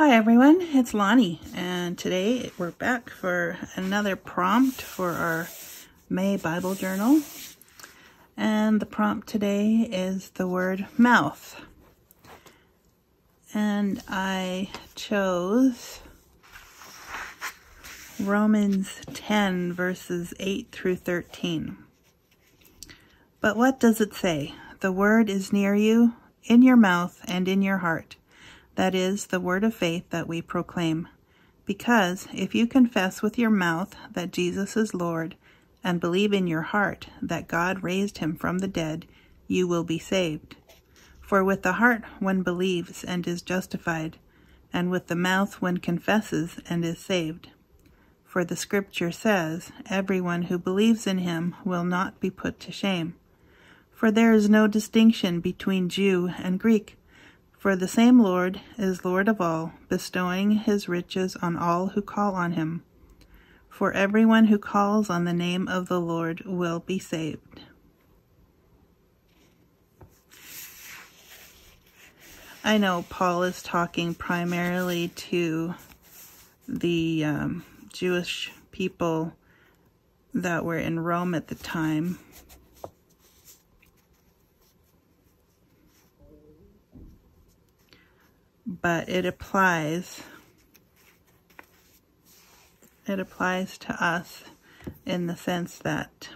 Hi everyone, it's Lonnie, and today we're back for another prompt for our May Bible Journal. And the prompt today is the word mouth. And I chose Romans 10 verses 8 through 13. But what does it say? The word is near you, in your mouth and in your heart that is, the word of faith that we proclaim. Because if you confess with your mouth that Jesus is Lord, and believe in your heart that God raised him from the dead, you will be saved. For with the heart one believes and is justified, and with the mouth one confesses and is saved. For the scripture says, Everyone who believes in him will not be put to shame. For there is no distinction between Jew and Greek for the same Lord is Lord of all, bestowing his riches on all who call on him. For everyone who calls on the name of the Lord will be saved. I know Paul is talking primarily to the um, Jewish people that were in Rome at the time. But it applies it applies to us in the sense that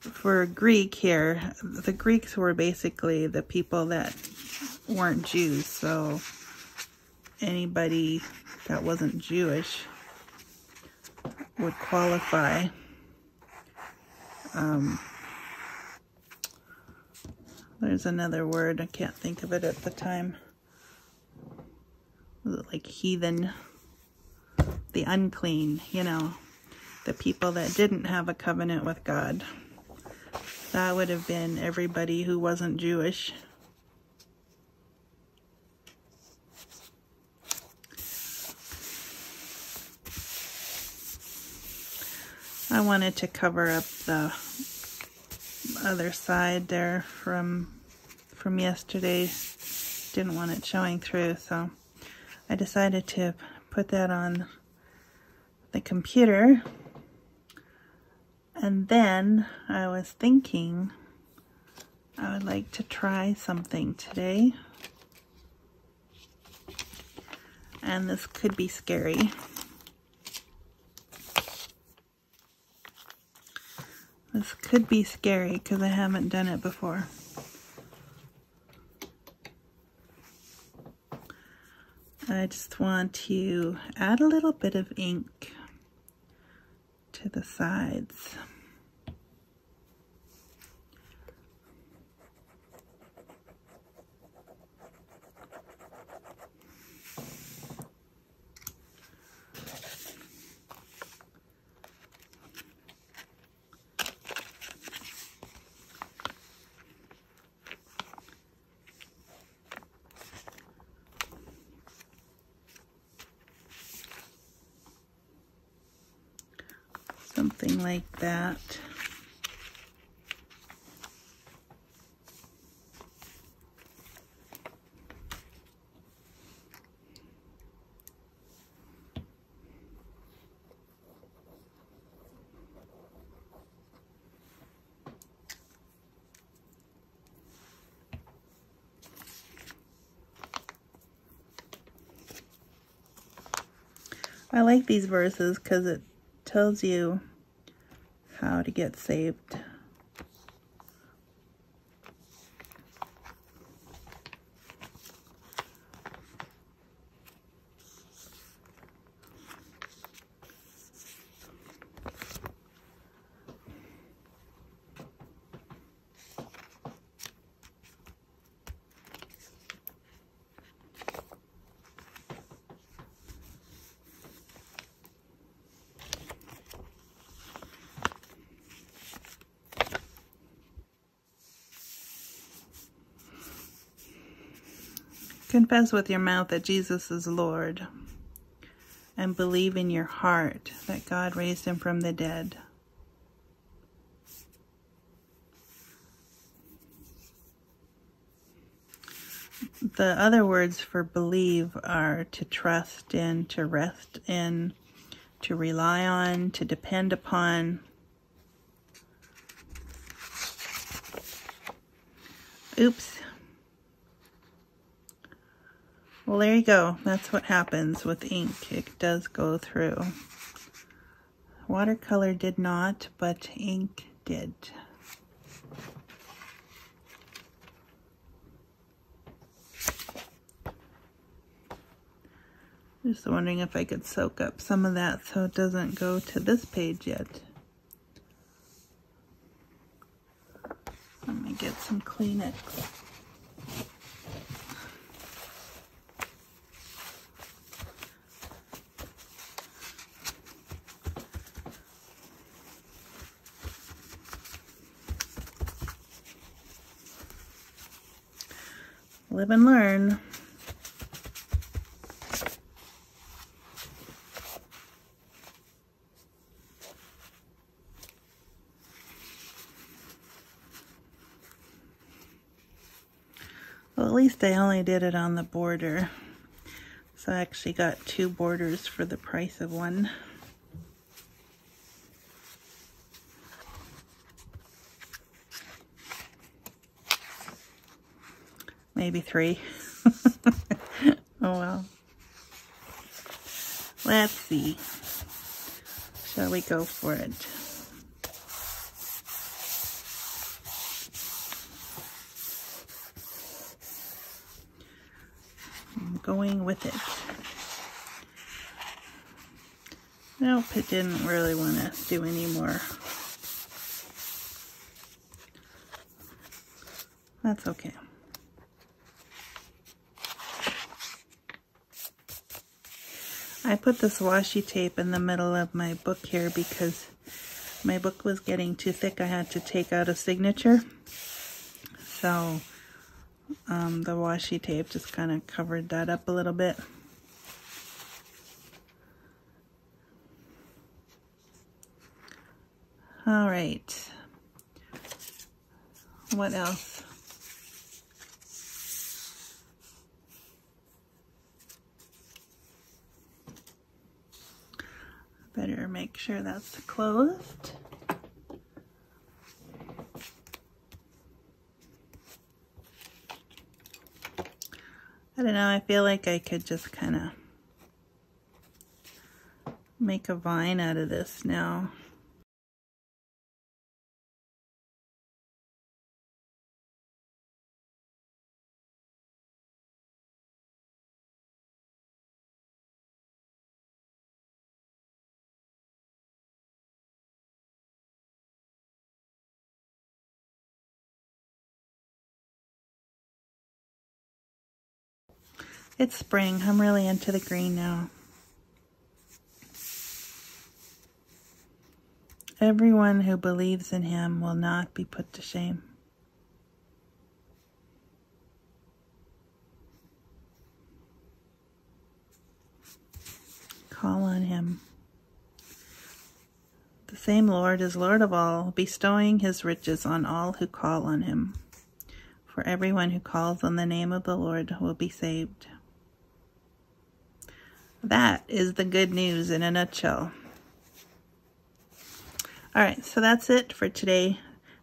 for Greek here, the Greeks were basically the people that weren't Jews, so anybody that wasn't Jewish would qualify. Um, there's another word. I can't think of it at the time. Was it like heathen? The unclean, you know. The people that didn't have a covenant with God. That would have been everybody who wasn't Jewish. I wanted to cover up the other side there from from yesterday. Didn't want it showing through, so I decided to put that on the computer. And then I was thinking I would like to try something today. And this could be scary. This could be scary because I haven't done it before. I just want to add a little bit of ink to the sides. Something like that. I like these verses because it tells you how to get saved. Confess with your mouth that Jesus is Lord and believe in your heart that God raised him from the dead. the other words for believe are to trust in, to rest in, to rely on, to depend upon. Oops. Well, there you go. That's what happens with ink. It does go through. Watercolor did not, but ink did. Just wondering if I could soak up some of that so it doesn't go to this page yet. Let me get some Kleenex. Live and learn. Well, at least I only did it on the border. So I actually got two borders for the price of one. Maybe three. oh well. Let's see. Shall we go for it? I'm going with it. Nope, it didn't really want to do any more. That's okay. I put this washi tape in the middle of my book here because my book was getting too thick. I had to take out a signature. So um, the washi tape just kind of covered that up a little bit. All right. What else? Make sure that's closed. I don't know, I feel like I could just kind of make a vine out of this now. It's spring. I'm really into the green now. Everyone who believes in him will not be put to shame. Call on him. The same Lord is Lord of all, bestowing his riches on all who call on him. For everyone who calls on the name of the Lord will be saved. That is the good news in a nutshell. All right, so that's it for today.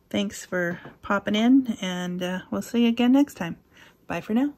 Thanks for popping in, and uh, we'll see you again next time. Bye for now.